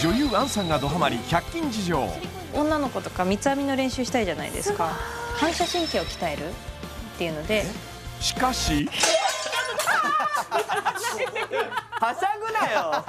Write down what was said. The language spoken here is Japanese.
女優アンさんがドハマり100均事情。女の子とか三つ編みの練習したいじゃないですか。反射神経を鍛える？っていうので。しかし。はしゃぐなよ。